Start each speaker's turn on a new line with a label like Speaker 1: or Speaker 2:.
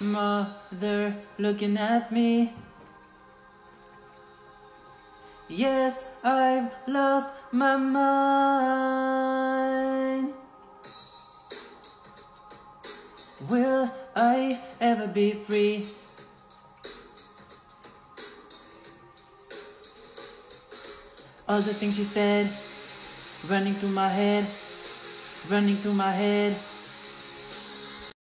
Speaker 1: mother looking at me. Yes, I've lost my mind. Will I ever be free? All the things you said, running through my head, running through my head.